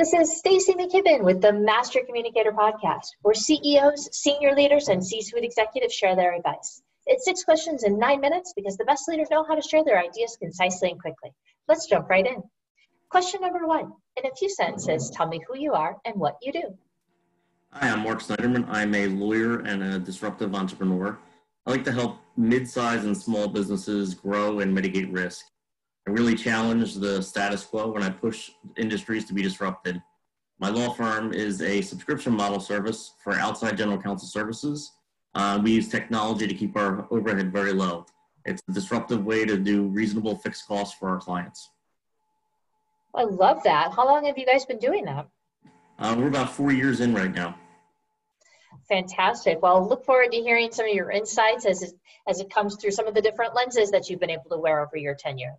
This is Stacy McKibben with the Master Communicator Podcast, where CEOs, senior leaders, and C-suite executives share their advice. It's six questions in nine minutes because the best leaders know how to share their ideas concisely and quickly. Let's jump right in. Question number one. In a few sentences, tell me who you are and what you do. Hi, I'm Marc Snyderman. I'm a lawyer and a disruptive entrepreneur. I like to help mid-sized and small businesses grow and mitigate risk. I really challenge the status quo and I push industries to be disrupted. My law firm is a subscription model service for outside general counsel services. Uh, we use technology to keep our overhead very low. It's a disruptive way to do reasonable fixed costs for our clients. I love that. How long have you guys been doing that? Uh, we're about four years in right now. Fantastic. Well, look forward to hearing some of your insights as it, as it comes through some of the different lenses that you've been able to wear over your tenure.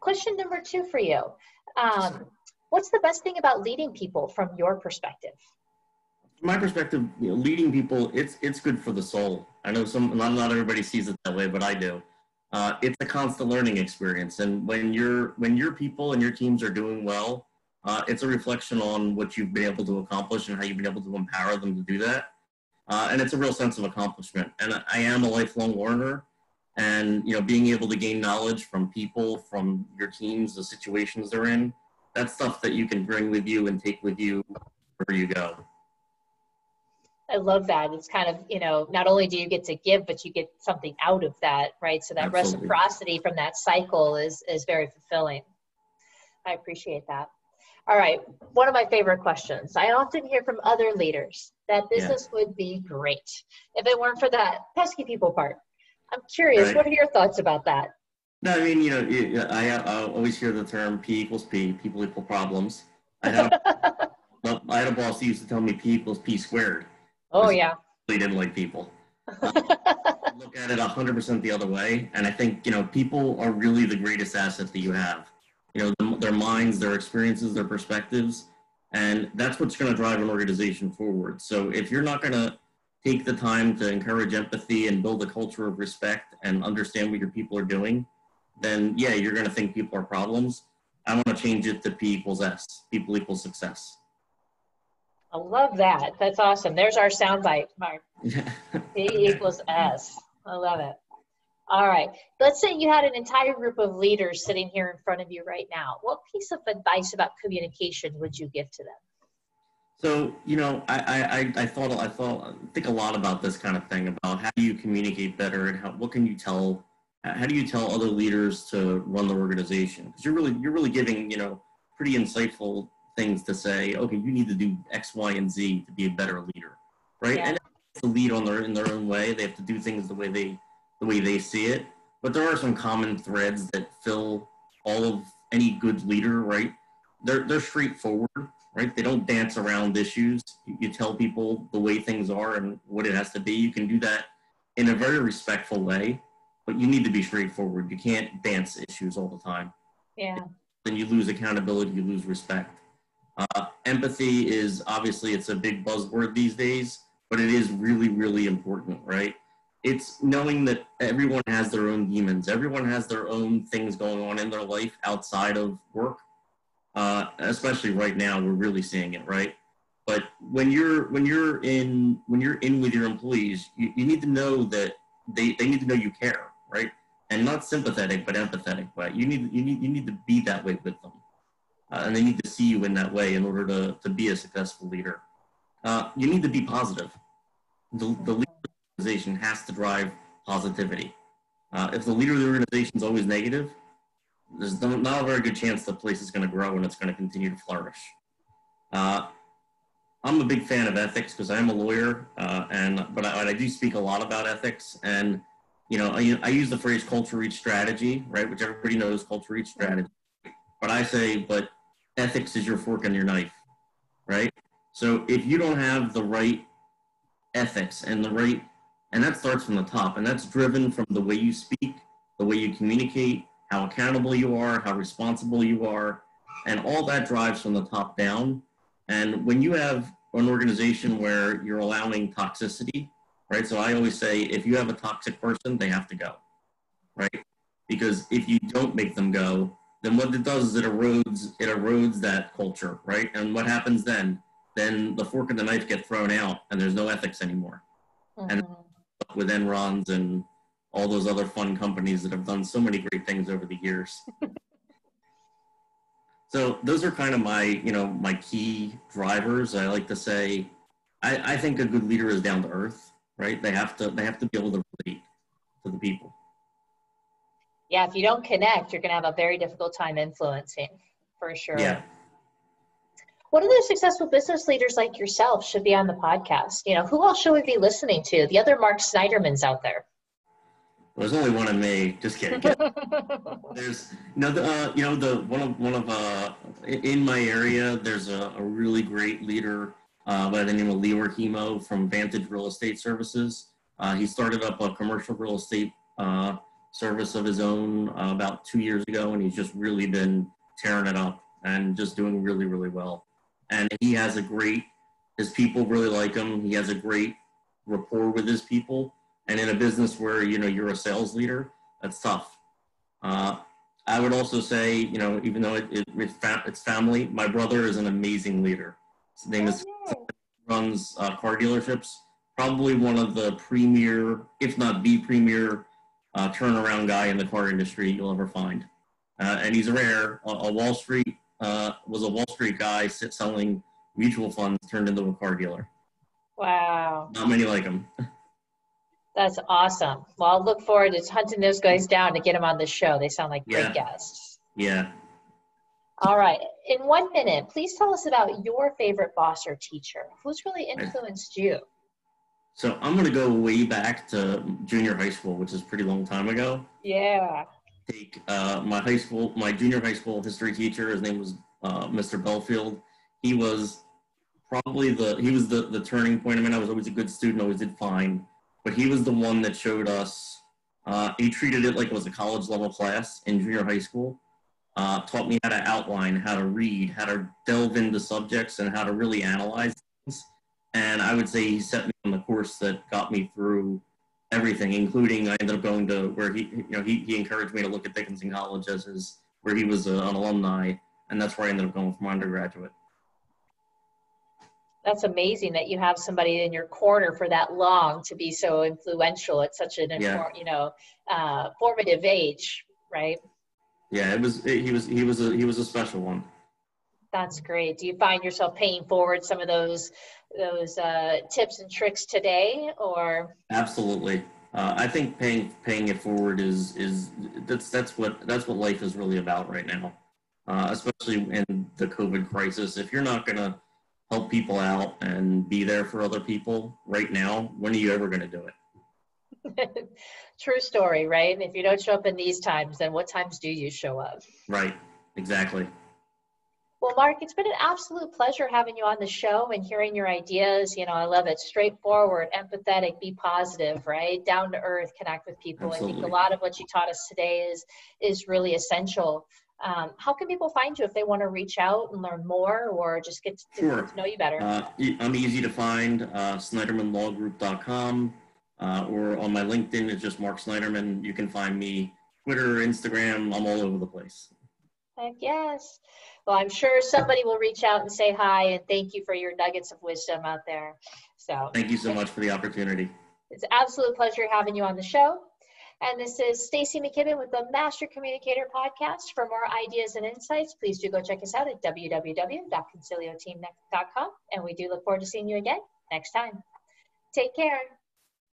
Question number two for you. Um, what's the best thing about leading people from your perspective? My perspective, you know, leading people, it's it's good for the soul. I know some not, not everybody sees it that way, but I do. Uh, it's a constant learning experience, and when you're when your people and your teams are doing well, uh, it's a reflection on what you've been able to accomplish and how you've been able to empower them to do that. Uh, and it's a real sense of accomplishment. And I am a lifelong learner, and you know being able to gain knowledge from people from your teams the situations they're in that's stuff that you can bring with you and take with you wherever you go. I love that. It's kind of you know not only do you get to give but you get something out of that right? So that Absolutely. reciprocity from that cycle is is very fulfilling. I appreciate that. All right. One of my favorite questions. I often hear from other leaders that business yeah. would be great if it weren't for that pesky people part I'm curious. Right. What are your thoughts about that? No, I mean, you know, I, I always hear the term P equals P, people equal problems. I had, a, I had a boss who used to tell me P equals P squared. Oh, yeah. They didn't like people. Uh, look at it 100% the other way. And I think, you know, people are really the greatest asset that you have. You know, their minds, their experiences, their perspectives. And that's what's going to drive an organization forward. So if you're not going to take the time to encourage empathy and build a culture of respect and understand what your people are doing, then yeah, you're going to think people are problems. I want to change it to P equals S, people equals success. I love that. That's awesome. There's our soundbite, Marc. P equals S. I love it. All right. Let's say you had an entire group of leaders sitting here in front of you right now. What piece of advice about communication would you give to them? So you know, I, I I thought I thought think a lot about this kind of thing about how do you communicate better and how what can you tell how do you tell other leaders to run the organization? Because you're really you're really giving you know pretty insightful things to say okay you need to do X Y and Z to be a better leader right? Yeah. and to lead on their in their own way. They have to do things the way they the way they see it. But there are some common threads that fill all of any good leader right? They're they're straightforward right? They don't dance around issues. You, you, tell people the way things are and what it has to be. You can do that in a very respectful way, but you need to be straightforward. You can't dance issues all the time. Yeah. Then you lose accountability, you lose respect. Uh, empathy is obviously it's a big buzzword these days, but it is really, really important, right? It's knowing that everyone has their own demons. Everyone has their own things going on in their life outside of work uh, especially right now, we're really seeing it, right? But when you're when you're in when you're in with your employees, you, you need to know that they, they need to know you care, right? And not sympathetic, but empathetic. But you need you need you need to be that way with them, uh, and they need to see you in that way in order to to be a successful leader. Uh, you need to be positive. The, the organization has to drive positivity. Uh, if the leader of the organization is always negative, there's not a very good chance the place is going to grow and it's going to continue to flourish. Uh, I'm a big fan of ethics because I'm a lawyer, uh, and but I, I, do speak a lot about ethics. And you know, I, I use the phrase "culture reach strategy," right? Which everybody knows, culture reach strategy. But I say, but ethics is your fork and your knife, right? So if you don't have the right ethics and the right, and that starts from the top, and that's driven from the way you speak, the way you communicate, how accountable you are, how responsible you are, and all that drives from the top down. And when you have an organization where you're allowing toxicity, right? So I always say if you have a toxic person, they have to go, right? Because if you don't make them go, then what it does is it erodes it erodes that culture, right? And what happens then? Then the fork and the knife get thrown out, and there's no ethics anymore. Mm-hmm. And with Enrons and all those other fun companies that have done so many great things over the years. so those are kind of my you know my key drivers. I like to say, I, I think a good leader is down to earth, right? They have to they have to be able to relate to the people yeah, if you don't connect, you're going to have a very difficult time influencing for sure. Yeah. What other successful business leaders like yourself should be on the podcast? You know, who else should we be listening to? The other Marc Snydermans out there. Well, there's only one of me. Just kidding. there's the uh, you know the one of one of uh in my area. There's a, a really great leader uh, by the name of Lior Hemo from Vantage Real Estate Services. Uh, he started up a commercial real estate uh, service of his own uh, about two years ago, and he's just really been tearing it up and just doing really, really well. And he has a great, his people really like him. He has a great rapport with his people. And in a business where, you know, you're a sales leader, that's tough. Uh, I would also say, you know, even though it, it, it's, fa- it's family, my brother is an amazing leader. His name is, runs uh, car dealerships, probably one of the premier, if not the premier uh, turnaround guy in the car industry you'll ever find. Uh, and he's rare. A, a Wall Street uh, was a Wall Street guy selling mutual funds turned into a car dealer. Wow. Not many like him. That's awesome. Well, I'll look forward to hunting those guys down to get them on the show. They sound like great guests. Yeah. All right. In one minute, please tell us about your favorite boss or teacher. Who's really influenced you? So I'm going to go way back to junior high school, which is a pretty long time ago. Yeah. Take uh, my high school, my junior high school history teacher. His name was uh, Mr. Belfield. He was probably the he was the the turning point. I mean, I was always a good student, always did fine, but he was the one that showed us. Uh, he treated it like it was a college level class in junior high school. Uh, taught me how to outline, how to read, how to delve into subjects, and how to really analyze things and I would say he set me on the course that got me through everything, including I ended up going to where he, you know, he, he encouraged me to look at Dickinson College as his, where he was a, an alumni, and that's where I ended up going for my undergraduate. That's amazing that you have somebody in your corner for that long to be so influential at such an, yeah. you know, uh, formative age, right? Yeah, it was. It, he was. He was a. He was a special one. That's great. Do you find yourself paying forward some of those those uh, tips and tricks today, or? Absolutely. Uh, I think paying paying it forward is is that's that's what that's what life is really about right now, uh, especially in the COVID crisis. If you're not going to help people out and be there for other people right now, when are you ever going to do it? True story, right? And if you don't show up in these times, then what times do you show up? Right. Exactly. Well, Marc, it's been an absolute pleasure having you on the show and hearing your ideas. You know, I love it. Straightforward, empathetic, be positive, right? Down to earth, connect with people. Absolutely. I think a lot of what you taught us today is is really essential. Um, how can people find you if they want to reach out and learn more or just get to, sure. to know you better? Uh, I'm easy to find, uh, SnydermanLawGroup.com, uh, or on my LinkedIn, it's just Marc Snyderman. You can find me Twitter, Instagram, I'm all over the place. Heck yes. Well, I'm sure somebody will reach out and say hi and thank you for your nuggets of wisdom out there. So thank you so much for the opportunity. It's an absolute pleasure having you on the show. And this is Stacy McKibben with the Master Communicator Podcast. For more ideas and insights, please do go check us out at www.concilioteam.com. And we do look forward to seeing you again next time. Take care.